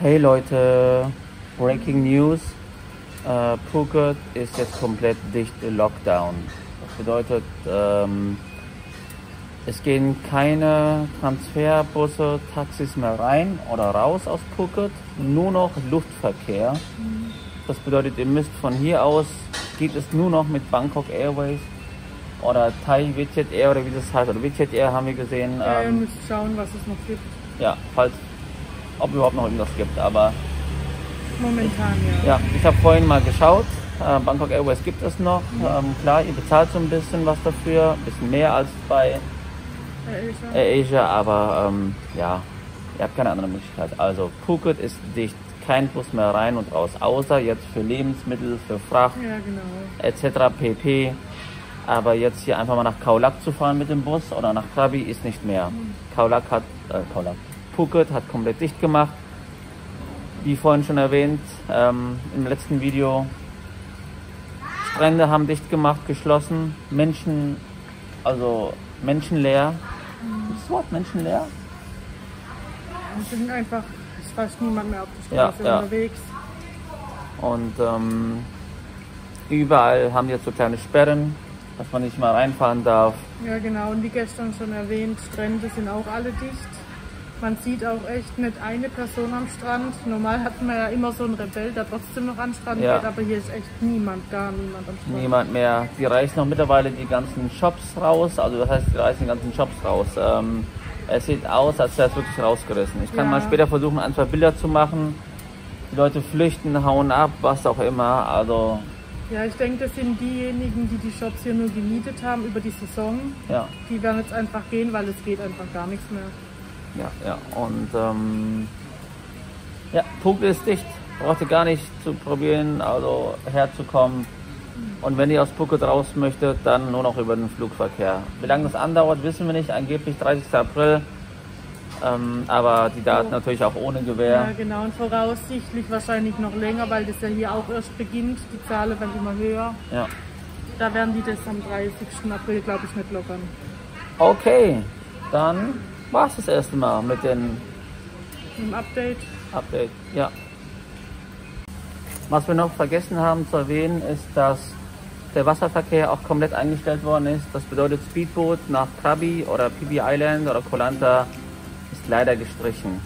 Hey Leute, Breaking News. Äh, Phuket ist jetzt komplett dicht Lockdown. Das bedeutet, ähm, es gehen keine Transferbusse, Taxis mehr rein oder raus aus Phuket, nur noch Luftverkehr. Das bedeutet, ihr müsst von hier aus, geht es nur noch mit Bangkok Airways oder Thai Vietjet Air oder wie das heißt, oder Vietjet Air haben wir gesehen. Ja, ihr Ähm, müsst schauen, was es noch gibt. ja, falls, ob überhaupt noch irgendwas gibt, aber Momentan ja. Ja, ich habe vorhin mal geschaut. Äh, Bangkok Airways gibt es noch. Ähm, klar, ihr bezahlt so ein bisschen was dafür, ein bisschen mehr als bei. Air Asia, aber ähm, ja, ihr habt keine andere Möglichkeit. Also Phuket ist dicht, kein Bus mehr rein und raus, außer jetzt für Lebensmittel, für Fracht Ja, genau. etc. pp. Aber jetzt hier einfach mal nach Khao Lak zu fahren mit dem Bus oder nach Krabi ist nicht mehr. Khao Lak hat, äh, Khao Phuket hat komplett dicht gemacht. Wie vorhin schon erwähnt, ähm, im letzten Video. Strände haben dicht gemacht, geschlossen. Menschen, also menschenleer. Das Wort menschenleer? Es sind einfach, es ist fast niemand mehr auf der Ja, Straße ja. unterwegs. Und ähm, überall haben jetzt so kleine Sperren, dass man nicht mal reinfahren darf. Ja, genau. Und wie gestern schon erwähnt, Strände sind auch alle dicht. Man sieht auch echt nicht eine Person am Strand. Normal hat man ja immer so einen Rebell, der trotzdem noch an den Strand Ja. geht, aber hier ist echt niemand, gar niemand am Strand. Niemand mehr. Die reißen noch mittlerweile die ganzen Shops raus. Also das heißt, die reißen die ganzen Shops raus. Ähm, es sieht aus, als wäre es wirklich rausgerissen. Ich kann Ja. mal später versuchen, ein, zwei Bilder zu machen. Die Leute flüchten, hauen ab, was auch immer. Also Ja, ich denke, das sind diejenigen, die die Shops hier nur gemietet haben über die Saison. ja, Die werden jetzt einfach gehen, weil es geht einfach gar nichts mehr. Ja, ja. Und ähm, ja, Punkt ist dicht. Braucht ihr gar nicht zu probieren, also herzukommen. Und wenn ihr aus Phuket raus möchtet, dann nur noch über den Flugverkehr. Wie lange das andauert, wissen wir nicht. Angeblich 30. April. Ähm, aber die Daten Oh. natürlich auch ohne Ja, Gewehr. genau. Und voraussichtlich wahrscheinlich noch länger, weil das ja hier auch erst beginnt. Die Zahlen werden immer höher. Ja. Da werden die das am 30. April, glaube ich, nicht lockern. Okay, dann war es das erste Mal mit dem Update. Update. Ja. Was wir noch vergessen haben zu erwähnen, ist, dass der Wasserverkehr auch komplett eingestellt worden ist. Das bedeutet, Speedboot nach Krabi oder PB Island oder Koh Lanta ist leider gestrichen.